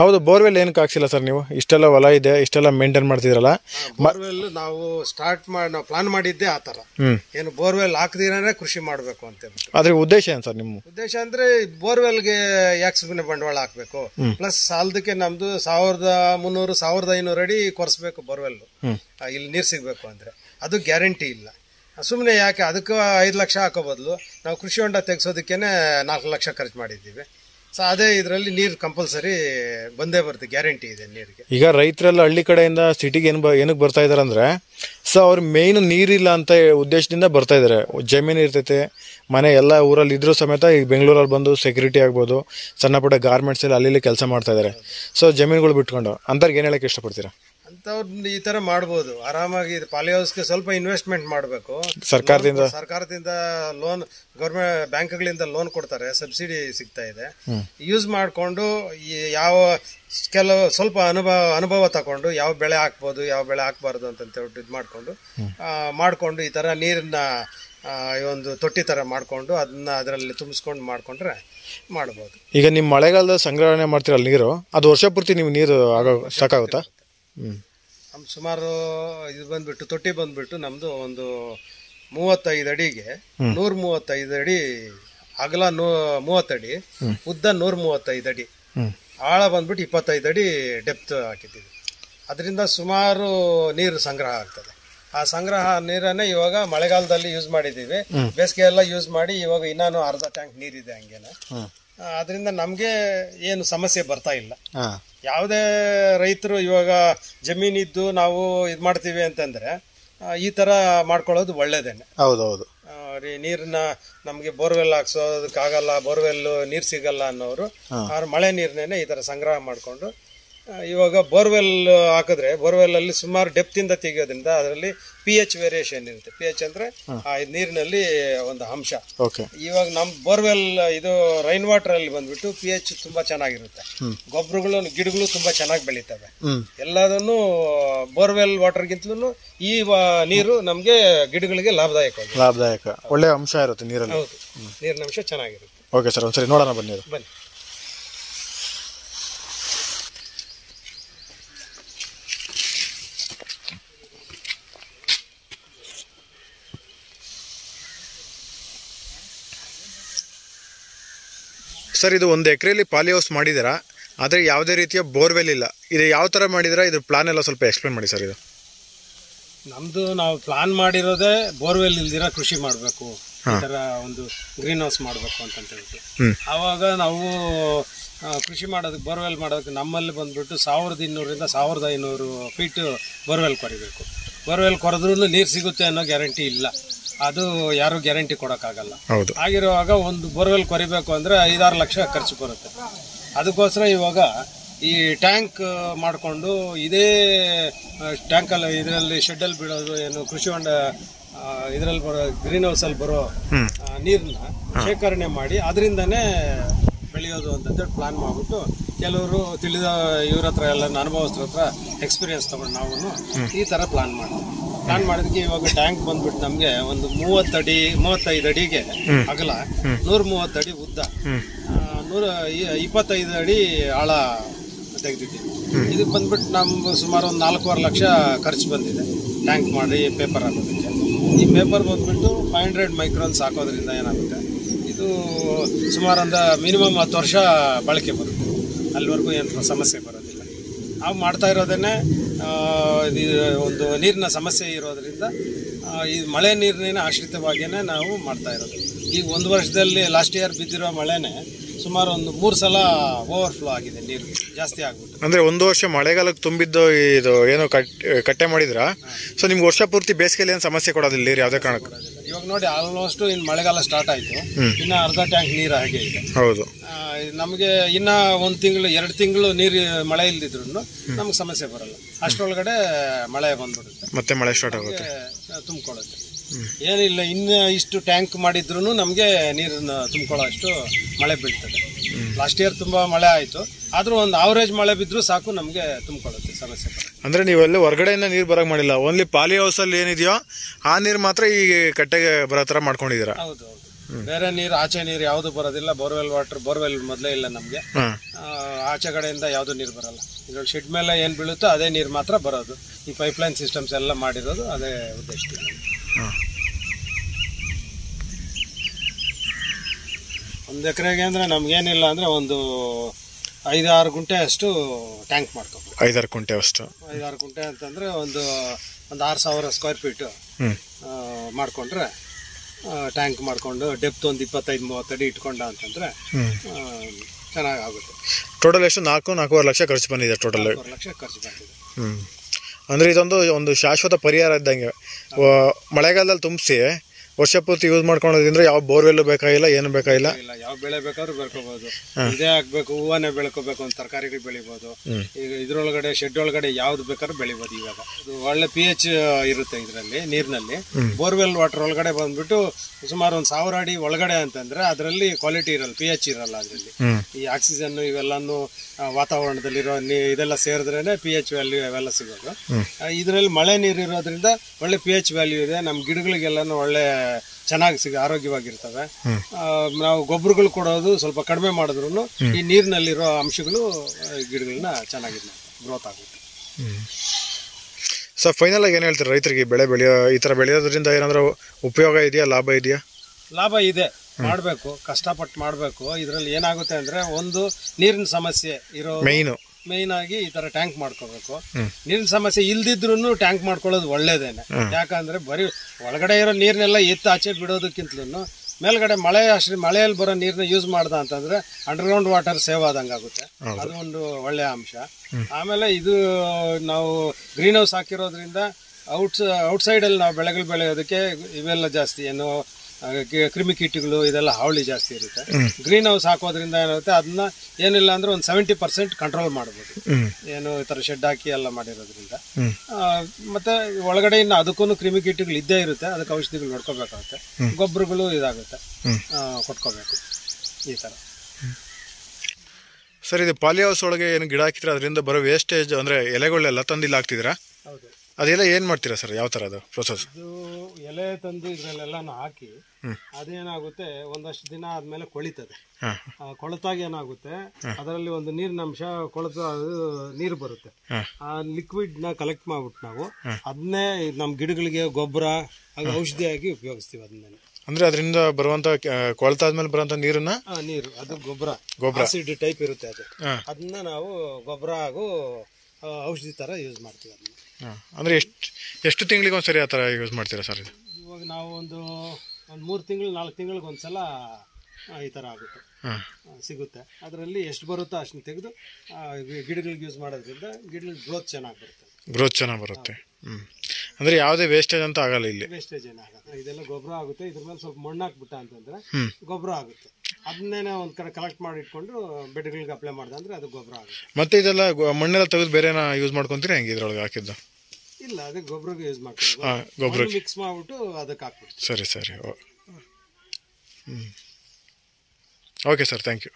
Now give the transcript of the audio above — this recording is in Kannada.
ಹೌದು ಬೋರ್ವೆಲ್ ಏನಕ್ಕೆ ಹಾಕ್ಸಿಲ್ಲ ಸರ್ ನೀವು? ಇಷ್ಟೆಲ್ಲ ಹೊಲ ಇದೆ ಇಷ್ಟೆಲ್ಲ ಮೇಂಟೈನ್ ಮಾಡ್ತಿದ್ರಲ್ಲ? ಬೋರ್ವೆಲ್ ನಾವು ಸ್ಟಾರ್ಟ್ ಮಾಡಿ ನಾವು ಪ್ಲಾನ್ ಮಾಡಿದ್ದೆ ಆ ತರ ಏನು ಬೋರ್ವೆಲ್ ಹಾಕದಿರೇ ಕೃಷಿ ಮಾಡಬೇಕು ಅಂತ ಅದ್ರ ಉದ್ದೇಶ ಏನ್ ಸರ್ ನಿಮ್ಮ? ಉದ್ದೇಶ ಅಂದ್ರೆ ಬೋರ್ವೆಲ್ಗೆ ಯಾಕೆ ಸುಮ್ಮನೆ ಬಂಡವಾಳ ಹಾಕ್ಬೇಕು? ಪ್ಲಸ್ ಸಾಲದಕ್ಕೆ ನಮ್ದು ಸಾವಿರದ ಮುನ್ನೂರು ಸಾವಿರದ ಐನೂರು ಅಡಿ ಕೊರ್ಸ್ಬೇಕು ಬೋರ್ವೆಲ್. ಇಲ್ಲಿ ನೀರು ಸಿಗ್ಬೇಕು ಅಂದ್ರೆ. ಅದು ಗ್ಯಾರಂಟಿ ಇಲ್ಲ. ಸುಮ್ಮನೆ ಯಾಕೆ ಅದಕ್ಕೆ ಐದು ಲಕ್ಷ ಹಾಕೋ ಬದಲು ನಾವು ಕೃಷಿ ಹೊಂಡ ತೆಗೆಸೋದಕ್ಕೇನೆ ನಾಲ್ಕು ಲಕ್ಷ ಖರ್ಚು ಮಾಡಿದ್ದೀವಿ. ಸೊ ಅದೇ ಇದರಲ್ಲಿ ನೀರು ಕಂಪಲ್ಸರಿ ಬಂದೇ ಬರುತ್ತೆ ಗ್ಯಾರಂಟಿ ಇದೆ ನೀರಿಗೆ. ಈಗ ರೈತರೆಲ್ಲ ಹಳ್ಳಿ ಕಡೆಯಿಂದ ಸಿಟಿಗೆ ಏನು ಏನಕ್ಕೆ ಬರ್ತಾ ಇದಾರೆ ಅಂದರೆ ಸೊ ಅವ್ರ ಮೇಯ್ನ್ ನೀರಿಲ್ಲ ಅಂತ ಉದ್ದೇಶದಿಂದ ಬರ್ತಾ ಇದ್ದಾರೆ ಜಮೀನು ಇರ್ತೈತೆ, ಮನೆ ಎಲ್ಲ ಊರಲ್ಲಿ ಇದ್ರೂ ಸಮೇತ ಈಗ ಬೆಂಗಳೂರಲ್ಲಿ ಬಂದು ಸೆಕ್ಯೂರಿಟಿ ಆಗ್ಬೋದು ಸಣ್ಣ ಪುಟ್ಟ ಗಾರ್ಮೆಂಟ್ಸಲ್ಲಿ ಅಲ್ಲಿ ಕೆಲಸ ಮಾಡ್ತಾ ಇದ್ದಾರೆ ಸೊ ಜಮೀನುಗಳು ಬಿಟ್ಕೊಂಡು ಅಂಥವ್ರಿಗೆ ಏನು ಹೇಳಕ್ಕೆ ಇಷ್ಟಪಡ್ತೀರಾ? ಅಂಥವ್ರು ಈ ತರ ಮಾಡ್ಬೋದು. ಆರಾಮಾಗಿ ಪಾಲಿ ಹೌಸ್ಗೆ ಸ್ವಲ್ಪ ಇನ್ವೆಸ್ಟ್ಮೆಂಟ್ ಮಾಡಬೇಕು. ಸರ್ಕಾರದಿಂದ? ಸರ್ಕಾರದಿಂದ ಲೋನ್ ಗೌರ್ಮೆಂಟ್ ಬ್ಯಾಂಕ್ಗಳಿಂದ ಲೋನ್ ಕೊಡ್ತಾರೆ. ಸಬ್ಸಿಡಿ ಸಿಗ್ತಾ ಇದೆ. ಯೂಸ್ ಮಾಡಿಕೊಂಡು ಯಾವ ಕೆಲವು ಸ್ವಲ್ಪ ಅನುಭವ ಅನುಭವ ತಗೊಂಡು ಯಾವ ಬೆಳೆ ಹಾಕ್ಬೋದು ಯಾವ ಬೆಳೆ ಹಾಕ್ಬಾರ್ದು ಅಂತ ಇದು ಮಾಡಿಕೊಂಡು ಮಾಡಿಕೊಂಡು ಈ ಥರ ನೀರನ್ನ ಈ ಒಂದು ತೊಟ್ಟಿ ಥರ ಮಾಡಿಕೊಂಡು ಅದನ್ನ ಅದರಲ್ಲಿ ತುಂಬಿಸ್ಕೊಂಡು ಮಾಡಿಕೊಂಡ್ರೆ ಮಾಡ್ಬೋದು. ಈಗ ನಿಮ್ಮ ಮಳೆಗಾಲದ ಸಂಗ್ರಹಣೆ ಮಾಡ್ತಿರಲ್ಲ ನೀರು? ಅದು ವರ್ಷ ಪೂರ್ತಿ ನೀವು ನೀರು ಆಗೋ ಸಾಕಾಗುತ್ತಾ ಹ್ಮ್. ನಮ್ ಸುಮಾರು ಇದು ಬಂದ್ಬಿಟ್ಟು ತೊಟ್ಟಿ ಬಂದ್ಬಿಟ್ಟು ನಮ್ದು ಒಂದು ಮೂವತ್ತೈದು ಅಡಿಗೆ ನೂರ ಮೂವತ್ತೈದು ಅಡಿ ಅಗಲ ನೂ ಮೂವತ್ತಡಿ ಉದ್ದ ನೂರ ಮೂವತ್ತೈದು ಅಡಿ ಆಳ ಬಂದ್ಬಿಟ್ಟು ಇಪ್ಪತ್ತೈದು ಅಡಿ ಡೆಪ್ತ್ ಹಾಕಿದ್ದೀವಿ. ಅದರಿಂದ ಸುಮಾರು ನೀರು ಸಂಗ್ರಹ ಆಗ್ತದೆ. ಆ ಸಂಗ್ರಹ ನೀರನ್ನೇ ಇವಾಗ ಮಳೆಗಾಲದಲ್ಲಿ ಯೂಸ್ ಮಾಡಿದ್ದೀವಿ. ಬೇಸಿಗೆ ಎಲ್ಲ ಯೂಸ್ ಮಾಡಿ ಇವಾಗ ಇನ್ನೂ ಅರ್ಧ ಟ್ಯಾಂಕ್ ನೀರಿದೆ ಹಂಗೇನೆ. ಅದರಿಂದ ನಮಗೆ ಏನು ಸಮಸ್ಯೆ ಬರ್ತಾ ಇಲ್ಲ. ಯಾವುದೇ ರೈತರು ಇವಾಗ ಜಮೀನಿದ್ದು ನಾವು ಇದು ಮಾಡ್ತೀವಿ ಅಂತಂದ್ರೆ ಈ ತರ ಮಾಡ್ಕೊಳ್ಳೋದು ಒಳ್ಳೇದೇನೆ. ಹೌದೌದು. ನೀರನ್ನ ನಮಗೆ ಬೋರ್ವೆಲ್ ಹಾಕ್ಸೋದಕ್ಕಾಗಲ್ಲ ಬೋರ್ವೆಲ್ ನೀರು ಸಿಗಲ್ಲ ಅನ್ನೋರು ಅವ್ರ ಮಳೆ ನೀರನ್ನೇ ಈ ತರ ಸಂಗ್ರಹ ಮಾಡಿಕೊಂಡು ಇವಾಗ ಬೋರ್ವೆಲ್ ಹಾಕಿದ್ರೆ ಬೋರ್ವೆಲ್ ಅಲ್ಲಿ ಸುಮಾರು ಡೆಪ್ತ್ ಇಂದ ತೆಗೆಯೋದ್ರಿಂದ ಅದರಲ್ಲಿ ಪಿ ಎಚ್ ವೇರಿಯೇಷನ್ ಇರುತ್ತೆ. ಪಿ ಎಚ್ ಅಂದ್ರೆ ಆ ನೀರಿನಲ್ಲಿ ಒಂದು ಅಂಶ. ಇವಾಗ ನಮ್ ಬೋರ್ವೆಲ್ ಇದು ರೈನ್ ವಾಟರ್ ಅಲ್ಲಿ ಬಂದ್ಬಿಟ್ಟು ಪಿ ಎಚ್ ತುಂಬಾ ಚೆನ್ನಾಗಿರುತ್ತೆ. ಗೊಬ್ಬರಗಳು ಗಿಡಗಳು ತುಂಬಾ ಚೆನ್ನಾಗಿ ಬೆಳೀತವೆ. ಎಲ್ಲದನ್ನು ಬೋರ್ವೆಲ್ ವಾಟರ್ ಗಿಂತಲೂ ಈ ನೀರು ನಮ್ಗೆ ಗಿಡಗಳಿಗೆ ಲಾಭದಾಯಕ ಲಾಭದಾಯಕ. ಒಳ್ಳೆ ಅಂಶ ಇರುತ್ತೆ ನೀರಲ್ಲಿ. ನೀರಿನ ಅಂಶ ಚೆನ್ನಾಗಿರುತ್ತೆ. ಓಕೆ ಸರ್ ಒಂದ್ಸರಿ ನೋಡೋಣ ಬನ್ನಿ ಬನ್ನಿ. ಸರ್ ಇದು ಒಂದು ಎಕರೆಯಲ್ಲಿ ಪಾಲಿ ಹೌಸ್ ಮಾಡಿದ್ದೀರಾ? ಆದರೆ ಯಾವುದೇ ರೀತಿಯ ಬೋರ್ವೆಲ್ ಇಲ್ಲ. ಇದು ಯಾವ ಥರ ಮಾಡಿದ್ದೀರಾ? ಇದ್ರ ಪ್ಲಾನ್ ಎಲ್ಲ ಸ್ವಲ್ಪ ಎಕ್ಸ್ಪ್ಲೇನ್ ಮಾಡಿ ಸರ್ ಇದು. ನಮ್ದು ನಾವು ಪ್ಲಾನ್ ಮಾಡಿರೋದೇ ಬೋರ್ವೆಲ್ ಇಲ್ದಿರ ಕೃಷಿ ಮಾಡಬೇಕು. ಈ ತರ ಒಂದು ಗ್ರೀನ್ ಹೌಸ್ ಮಾಡಬೇಕು ಅಂತ ಹೇಳ್ಬಿಟ್ಟು. ಆವಾಗ ನಾವು ಕೃಷಿ ಮಾಡೋದಕ್ಕೆ ಬೋರ್ವೆಲ್ ಮಾಡೋದಕ್ಕೆ ನಮ್ಮಲ್ಲಿ ಬಂದ್ಬಿಟ್ಟು ಸಾವಿರದ ಇನ್ನೂರಿಂದ ಸಾವಿರದ ಐನೂರು ಫೀಟ್ ಬೋರ್ವೆಲ್ ಕೊರಿಬೇಕು. ಬೋರ್ವೆಲ್ ಕೊರೆದ್ರೂ ನೀರು ಸಿಗುತ್ತೆ ಅನ್ನೋ ಗ್ಯಾರಂಟಿ ಇಲ್ಲ. ಅದು ಯಾರು ಗ್ಯಾರಂಟಿ ಕೊಡೋಕ್ಕಾಗಲ್ಲ. ಹೌದು. ಆಗಿರುವಾಗ ಒಂದು ಬೋರ್ವೆಲ್ ಕೊರಿಬೇಕು ಅಂದ್ರೆ ಐದಾರು ಲಕ್ಷ ಖರ್ಚು ಬರುತ್ತೆ. ಅದಕ್ಕೋಸ್ಕರ ಇವಾಗ ಈ ಟ್ಯಾಂಕ್ ಮಾಡಿಕೊಂಡು ಇದೇ ಟ್ಯಾಂಕಲ್ಲಿ ಇದರಲ್ಲಿ ಶೆಡ್ಡಲ್ಲಿ ಬಿಡೋದು ಏನು ಕೃಷಿ ಹೊಂಡ ಇದರಲ್ಲಿ ಬರೋ ಗ್ರೀನ್ ಹೌಸಲ್ಲಿ ಬರೋ. ನೀರನ್ನ ಶೇಖರಣೆ ಮಾಡಿ ಅದರಿಂದನೇ ಬೆಳೆಯೋದು ಅಂತಂದೇಳಿ ಪ್ಲಾನ್ ಮಾಡಿಬಿಟ್ಟು ಕೆಲವರು ತಿಳಿದ ಇವ್ರ ಹತ್ರ ಎಲ್ಲ ಅನುಭವಸ್ಥರ ಹತ್ರ ಎಕ್ಸ್ಪೀರಿಯನ್ಸ್ ತಗೊಂಡು ನಾವು ಈ ಥರ ಪ್ಲಾನ್ ಮಾಡಿದ್ವಿ ಪ್ಲಾನ್ ಮಾಡಿದಕ್ಕೆ ಇವಾಗ ಟ್ಯಾಂಕ್ ಬಂದ್ಬಿಟ್ಟು ನಮಗೆ ಒಂದು ಮೂವತ್ತಡಿ ಮೂವತ್ತೈದು ಅಡಿಗೆ ಅಗಲ ನೂರ ಮೂವತ್ತಡಿ ಉದ್ದ. ನೂರ ಇಪ್ಪತ್ತೈದು ಅಡಿ ಆಳ ತೆಗೆದಿದ್ದೀವಿ. ಇದಕ್ಕೆ ಬಂದ್ಬಿಟ್ಟು ನಮ್ಗೆ ಸುಮಾರು ಒಂದು ನಾಲ್ಕೂವರೆ ಲಕ್ಷ ಖರ್ಚು ಬಂದಿದೆ ಟ್ಯಾಂಕ್ ಮಾಡಿ ಪೇಪರ್ ಹಾಕೋದಕ್ಕೆ. ಈ ಪೇಪರ್ ಬಂದ್ಬಿಟ್ಟು ಫೈವ್ ಹಂಡ್ರೆಡ್ ಮೈಕ್ರೋನ್ಸ್ ಹಾಕೋದ್ರಿಂದ ಏನಾಗುತ್ತೆ? ಇದು ಸುಮಾರು ಒಂದು ಮಿನಿಮಮ್ ಹತ್ತು ವರ್ಷ ಬಳಕೆ ಬರುತ್ತೆ. ಅಲ್ಲಿವರೆಗೂ ಏನು ಸಮಸ್ಯೆ ಬರೋದಿಲ್ಲ. ನಾವು ಮಾಡ್ತಾ ಇರೋದನ್ನೇ ಒಂದು ನೀರಿನ ಸಮಸ್ಯೆ ಇರೋದರಿಂದ ಈ ಮಳೆ ನೀರಿನ ಆಶ್ರಿತವಾಗಿಯೇ ನಾವು ಮಾಡ್ತಾ ಇರೋದು. ಈಗ ಒಂದು ವರ್ಷದಲ್ಲಿ ಲಾಸ್ಟ್ ಇಯರ್ ಬಿದ್ದಿರೋ ಮಳೆನೇ ಸುಮಾರು ಒಂದು ಮೂರು ಸಲ ಓವರ್ಫ್ಲೋ ಆಗಿದೆ ನೀರು ಜಾಸ್ತಿ ಆಗ್ಬಿಟ್ಟು. ಅಂದರೆ ಒಂದು ವರ್ಷ ಮಳೆಗಾಲಕ್ಕೆ ತುಂಬಿದ್ದು ಇದು ಏನು ಕಟ್- ಕಟ್ಟೆ ಮಾಡಿದ್ರಾ? ಸೊ ನಿಮ್ಗೆ ವರ್ಷ ಪೂರ್ತಿ ಬೇಸಿಗೆಯಲ್ಲಿ ಏನು ಸಮಸ್ಯೆ ಕೊಡೋದಿಲ್ಲ ನೀರು ಯಾವುದೇ ಕಾರಣಕ್ಕೂ? ಇವಾಗ ನೋಡಿ ಆಲ್ಮೋಸ್ಟ್ ಇನ್ ಮಳೆಗಾಲ ಸ್ಟಾರ್ಟ್ ಆಯ್ತು. ಇನ್ನ ಅರ್ಧ ಟ್ಯಾಂಕ್ ನೀರು ಹಾಗೆ ಇದೆ. ಹೌದು. ನಮಗೆ ಇನ್ನ ಒಂದು ತಿಂಗಳು ಎರಡು ತಿಂಗಳು ನೀರು ಮಳೆ ಇಲ್ದಿದ್ರು ನಮ್ಗೆ ಸಮಸ್ಯೆ ಬರಲ್ಲ. ಅಷ್ಟರೊಳಗಡೆ ಮಳೆ ಬಂದ್ಬಿಡುತ್ತೆ. ಮತ್ತೆ ಮಳೆ ಸ್ಟಾರ್ಟ್ ಆಗುತ್ತೆ. ತುಂಬಿಕೊಳ್ಳುತ್ತೆ. ಏನಿಲ್ಲ ಇನ್ನು ಇಷ್ಟು ಟ್ಯಾಂಕ್ ಮಾಡಿದ್ರು ನಮಗೆ ನೀರನ್ನ ತುಂಬಿಕೊಳ್ಳೋ ಅಷ್ಟು ಮಳೆ ಬೀಳ್ತದೆ. ಲಾಸ್ಟ್ ಇಯರ್ ತುಂಬಾ ಮಳೆ ಆಯಿತು. ಆದ್ರೂ ಒಂದು ಆವರೇಜ್ ಮಳೆ ಬಿದ್ರು ಸಾಕು ನಮಗೆ ತುಂಬಿಕೊಳ್ಳುತ್ತೆ ಸಮಸ್ಯೆ. ಅಂದ್ರೆ ನೀವೆಲ್ಲ ಹೊರಗಡೆಯಿಂದ ನೀರು ಬರಕ್ ಮಾಡಿಲ್ಲ ಓನ್ಲಿ ಪಾಲಿ ಹೌಸ್ ಅಲ್ಲಿ ಏನಿದೆಯೋ ಆ ನೀರು ಮಾತ್ರ ಈ ಕಟ್ಟೆಗೆ ಬರೋ ಥರ ಮಾಡ್ಕೊಂಡಿದ್ದೀರಾ? ಹೌದು ಹೌದು. ಬೇರೆ ನೀರು ಆಚೆ ನೀರು ಯಾವುದು ಬರೋದಿಲ್ಲ ಬೋರ್ವೆಲ್ ವಾಟರ್ ಬೋರ್ವೆಲ್ ಮೊದಲೇ ಇಲ್ಲ ನಮಗೆ. ಆಚೆ ಕಡೆಯಿಂದ ಯಾವುದು ನೀರು ಬರಲ್ಲ. ಇದ್ರಲ್ಲಿ ಶೆಡ್ ಮೇಲೆ ಏನು ಬೀಳುತ್ತೋ ಅದೇ ನೀರು ಮಾತ್ರ ಬರೋದು. ಈ ಪೈಪ್ಲೈನ್ ಸಿಸ್ಟಮ್ಸ್ ಎಲ್ಲ ಮಾಡಿರೋದು ಅದೇ ಉದ್ದೇಶ. ಒಂದು ಎಕರೆಗೆ ಅಂದರೆ ನಮಗೇನಿಲ್ಲ ಅಂದರೆ ಒಂದು ಐದಾರು ಗುಂಟೆ ಅಷ್ಟು ಟ್ಯಾಂಕ್ ಮಾಡ್ಕೋಬೇಕು ಐದಾರು ಗುಂಟೆ ಅಷ್ಟು. ಐದಾರು ಗುಂಟೆ ಅಂತಂದರೆ ಒಂದು ಒಂದು ಆರು ಸಾವಿರ ಸ್ಕ್ವೇರ್ ಫೀಟು ಮಾಡಿಕೊಂಡ್ರೆ ಟ್ಯಾಂಕ್ ಮಾಡಿಕೊಂಡು ಡೆಪ್ತ್ ಒಂದು ಇಪ್ಪತ್ತೈದು ಮೂವತ್ತು ಅಡಿ ಇಟ್ಕೊಂಡ ಅಂತಂದರೆ ಚೆನ್ನಾಗಾಗುತ್ತೆ ಚೆನ್ನಾಗಿ ಆಗುತ್ತೆ ಟೋಟಲ್ ಎಷ್ಟು? ನಾಲ್ಕು ನಾಲ್ಕೂವರೆ ಲಕ್ಷ ಖರ್ಚು ಬಂದಿದೆ ಟೋಟಲ್ ಲಕ್ಷ ಖರ್ಚು ಬಂದಿದೆ. ಹ್ಞೂ ಅಂದರೆ ಇದೊಂದು ಒಂದು ಶಾಶ್ವತ ಪರಿಹಾರ ಇದ್ದಂಗೆ. ಮಳೆಗಾಲದಲ್ಲಿ ತುಂಬಿಸಿ ವರ್ಷ ಪೂರ್ತಿ ಯೂಸ್ ಮಾಡ್ಕೊಳೋದ್ರಿಂದ ಯಾವ ಬೋರ್ವೆಲ್ ಬೇಕಾಗಿಲ್ಲ ಏನು ಬೇಕಾಗಿಲ್ಲ. ಇಲ್ಲ ಯಾವ ಬೆಳೆ ಬೇಕಾದ್ರೂ ಬೆಳ್ಕೋಬಹುದು ಇದೇ ಹಾಕ್ಬೇಕು ಹೂವನ್ನೇ ಬೆಳ್ಕೋಬೇಕು ಒಂದು ತರಕಾರಿಗಳು ಬೆಳಿಬಹುದು ಈಗ ಇದ್ರೊಳಗಡೆ ಶೆಡ್ ಒಳಗಡೆ ಯಾವ್ದು ಬೇಕಾದ್ರೂ ಬೆಳಿಬಹುದು ಇವಾಗ. ಇದು ಒಳ್ಳೆ ಪಿ ಎಚ್ ಇರುತ್ತೆ ಇದರಲ್ಲಿ ನೀರಿನಲ್ಲಿ. ಬೋರ್ವೆಲ್ ವಾಟರ್ ಒಳಗಡೆ ಬಂದ್ಬಿಟ್ಟು ಸುಮಾರು ಒಂದ್ ಸಾವಿರ ಅಡಿ ಒಳಗಡೆ ಅಂತಂದ್ರೆ ಅದರಲ್ಲಿ ಕ್ವಾಲಿಟಿ ಇರಲ್ಲ ಪಿ ಎಚ್ ಇರಲ್ಲ ಅದರಲ್ಲಿ. ಈ ಆಕ್ಸಿಜನ್ ಇವೆಲ್ಲಾನು ವಾತಾವರಣದಲ್ಲಿರೋ ಇದೆಲ್ಲ ಸೇರಿದ್ರೇನೆ ಪಿ ಎಚ್ ವ್ಯಾಲ್ಯೂ ಅವೆಲ್ಲ ಸಿಗೋದು. ಇದರಲ್ಲಿ ಮಳೆ ನೀರು ಇರೋದ್ರಿಂದ ಒಳ್ಳೆ ಪಿ ಎಚ್ ವ್ಯಾಲ್ಯೂ ಇದೆ ನಮ್ಮ ಗಿಡಗಳಿಗೆಲ್ಲಾನು ಒಳ್ಳೆ ಚೆನ್ನಾಗಿ ಸಿಗ ಆರೋಗ್ಯವಾಗಿರ್ತವೆ. ನಾವು ಗೊಬ್ಬರಗಳು ಕೊಡೋದು ಸ್ವಲ್ಪ ಕಡಿಮೆ ಮಾಡಿದ್ರು ಈ ನೀರಿನಲ್ಲಿರೋ ಅಂಶಗಳು ಗಿಡಗಳನ್ನ ಚೆನ್ನಾಗಿ ಗ್ರೋತ್ ಆಗುತ್ತೆ. ಸರ್ ಫೈನಲ್ ಆಗಿ ಏನು ಹೇಳ್ತಾರೆ ರೈತರಿಗೆ ಬೆಳೆ ಬೆಳೆಯೋ ಈ ಥರ ಬೆಳೆಯೋದ್ರಿಂದ ಏನಾದರೂ ಉಪಯೋಗ ಇದೆಯಾ ಲಾಭ ಇದೆಯಾ? ಲಾಭ ಇದೆ. ಮಾಡಬೇಕು ಕಷ್ಟಪಟ್ಟು ಮಾಡಬೇಕು. ಇದರಲ್ಲಿ ಏನಾಗುತ್ತೆ ಅಂದ್ರೆ ಒಂದು ನೀರಿನ ಸಮಸ್ಯೆ ಇರೋ ಮೇಯ್ನು ಮೇಯ್ನ್ ಆಗಿ ಈ ತರ ಟ್ಯಾಂಕ್ ಮಾಡ್ಕೋಬೇಕು. ನೀರಿನ ಸಮಸ್ಯೆ ಇಲ್ದಿದ್ರು ಟ್ಯಾಂಕ್ ಮಾಡ್ಕೊಳ್ಳೋದು ಒಳ್ಳೇದೇನೆ. ಯಾಕಂದ್ರೆ ಬರೀ ಒಳಗಡೆ ಇರೋ ನೀರ್ನೆಲ್ಲ ಎತ್ತು ಆಚೆ ಬಿಡೋದಕ್ಕಿಂತಲೂ ಮೇಲ್ಗಡೆ ಮಳೆ ಅಷ್ಟೇ ಮಳೆಯಲ್ಲಿ ಬರೋ ನೀರನ್ನ ಯೂಸ್ ಮಾಡ್ದ ಅಂತಂದ್ರೆ ಅಂಡರ್ಗ್ರೌಂಡ್ ವಾಟರ್ ಸೇವ್ ಆದಂಗಾಗುತ್ತೆ ಅದು ಒಂದು ಒಳ್ಳೆಯ ಅಂಶ. ಆಮೇಲೆ ಇದು ನಾವು ಗ್ರೀನ್ ಹೌಸ್ ಹಾಕಿರೋದ್ರಿಂದ ಔಟ್ಸ್ ಔಟ್ಸೈಡಲ್ಲಿ ನಾವು ಬೆಳೆಗಳು ಬೆಳೆಯೋದಕ್ಕೆ ಇವೆಲ್ಲ ಜಾಸ್ತಿ ಏನು ಕ್ರಿಮಿಕೀಟಗಳು ಇದೆಲ್ಲ ಹಾವಳಿ ಜಾಸ್ತಿ ಇರುತ್ತೆ. ಗ್ರೀನ್ ಹೌಸ್ ಹಾಕೋದ್ರಿಂದ ಏನಾಗುತ್ತೆ ಅದನ್ನ ಏನಿಲ್ಲ ಅಂದ್ರೆ ಒಂದು ಸೆವೆಂಟಿ ಪರ್ಸೆಂಟ್ ಕಂಟ್ರೋಲ್ ಮಾಡ್ಬೋದು. ಏನು ಈ ಥರ ಶೆಡ್ ಹಾಕಿ ಎಲ್ಲ ಮಾಡಿರೋದ್ರಿಂದ. ಮತ್ತೆ ಒಳಗಡೆ ಇನ್ನು ಅದಕ್ಕೂ ಕ್ರಿಮಿಕೀಟಗಳು ಇದ್ದೇ ಇರುತ್ತೆ ಅದಕ್ಕೆ ಔಷಧಿಗಳು ನೋಡ್ಕೋಬೇಕಾಗುತ್ತೆ. ಗೊಬ್ಬರಗಳು ಇದಾಗುತ್ತೆ. ಕೊಟ್ಕೋಬೇಕು. ಈ ತರ. ಸರ್ ಇದು ಪಾಲಿ ಹೌಸ್ ಒಳಗೆ ಏನು ಗಿಡ ಹಾಕಿದ್ರೆ ಅದರಿಂದ ಬರೋ ವೇಸ್ಟೇಜ್ ಅಂದ್ರೆ ಎಲೆಗಳೆಲ್ಲ ತಂದಿಲ್ಲ ಇಲ್ಲಿ ಹಾಕ್ತಿದ್ದೀರಾ ಹೌದು. ಅದೆಲ್ಲ ಏನು ಮಾಡ್ತೀರಾ ಸರ್? ಯಾವ ಥರ ಅದು ಪ್ರೊಸೆಸ್ ಇದು ಎಲೆ ತಂದು ಇದರಲ್ಲೆಲ್ಲ ಹಾಕಿ ಅದೇನಾಗುತ್ತೆ ಒಂದಷ್ಟು ದಿನ ಆದ್ಮೇಲೆ ಕೊಳಿತದೆ. ಆ, ಕೊಳೆತಾಗ ಏನಾಗುತ್ತೆ ಅದರಲ್ಲಿ ಒಂದು ನೀರಿನ ಅಂಶ ಕೊಳೆತು ಅದು ನೀರು ಬರುತ್ತೆ. ಆ ಲಿಕ್ವಿಡ್ನ ಕಲೆಕ್ಟ್ ಮಾಡ್ಬಿಟ್ಟು ನಾವು ಅದನ್ನೇ ನಮ್ಮ ಗಿಡಗಳಿಗೆ ಗೊಬ್ಬರ ಹಾಗೆ ಔಷಧಿಯಾಗಿ ಉಪಯೋಗಿಸ್ತೀವಿ ಅದನ್ನೇ ಅಂದ್ರೆ ಅದರಿಂದ ಬರುವಂತ ಕೊಳತಾದ್ಮೇಲೆ ಬರುವಂತ ನೀರನ್ನ? ನೀರು ಅದು ಗೊಬ್ಬರ. ಗೊಬ್ಬರ. ಆಸಿಡ್ ಟೈಪ್ ಇರುತ್ತೆ ಅದು. ಅದನ್ನ ನಾವು ಗೊಬ್ಬರ ಹಾಗೂ ಔಷಧಿ ತರ ಯೂಸ್ ಮಾಡ್ತೀವಿ ಅದನ್ನ. ಹಾಂ. ಅಂದರೆ ಎಷ್ಟು ಎಷ್ಟು ತಿಂಗಳಿಗೆ ಒಂದ್ಸರಿ ಆ ಥರ ಯೂಸ್ ಮಾಡ್ತೀರಾ ಸರ್ ಇದು? ಇವಾಗ ನಾವು ಒಂದು ಒಂದು ಮೂರು ತಿಂಗಳು ನಾಲ್ಕು ತಿಂಗಳಿಗೆ ಒಂದ್ಸಲ ಆ, ಈ ಥರ ಆಗುತ್ತೆ ಹಾಂ. ಆ, ಸಿಗುತ್ತೆ. ಅದರಲ್ಲಿ ಎಷ್ಟು ಬರುತ್ತೋ ಅಷ್ಟನ್ನ ತೆಗೆದು ಗಿಡಗಳಿಗೆ ಯೂಸ್ ಮಾಡೋದ್ರಿಂದ ಗಿಡಗಳ ಗ್ರೋತ್ ಚೆನ್ನಾಗಿ ಬರುತ್ತೆ. ಗ್ರೋತ್ ಚೆನ್ನಾಗಿ ಬರುತ್ತೆ. ಹ್ಞೂ ಅಂದರೆ ಯಾವುದೇ ವೇಸ್ಟೇಜ್ ಅಂತ ಆಗಲ್ಲ ಇಲ್ಲಿ? ವೇಸ್ಟೇಜ್ ಏನಾಗಲ್ಲ ಇದೆಲ್ಲ ಗೊಬ್ಬರ ಆಗುತ್ತೆ. ಇದ್ರ ಮೇಲೆ ಸ್ವಲ್ಪ ಮಣ್ಣು ಹಾಕ್ಬಿಟ್ಟ ಅಂತಂದ್ರೆ ಗೊಬ್ಬರ ಆಗುತ್ತೆ. ಅದನ್ನೇ ಒಂದು ಕಡೆ ಕಲೆಕ್ಟ್ ಮಾಡಿ ಇಟ್ಕೊಂಡು ಬೆಡ್ಗಳಿಗೆ ಅಪ್ಲೈ ಮಾಡಿದೆ ಅಂದ್ರೆ ಅದು ಗೊಬ್ಬರ ಆಗುತ್ತೆ. ಮತ್ತೆ ಇದೆಲ್ಲ ಗೊ- ಮಣ್ಣೆಲ್ಲ ತೆಗೆದು ಬೇರೆನ ಯೂಸ್ ಮಾಡ್ಕೊಂತೀರಾ ಹೆಂಗೆ ಇದ್ರೊಳಗೆ ಹಾಕಿದ್ದು? ಇಲ್ಲ ಅದೇ ಗೊಬ್ಬರಕ್ಕೆ ಯೂಸ್ ಮಾಡ್ತೀವಿ ಹಾಂ ಗೊಬ್ಬರ ಮಿಕ್ಸ್ ಮಾಡ್ಬಿಟ್ಟು ಅದಕ್ಕೆ ಹಾಕ್ಬಿಡ್ತೀವಿ ಸರಿ ಸರಿ. ಓ ಹ್ಞೂ ಓಕೆ ಸರ್ ಥ್ಯಾಂಕ್ ಯು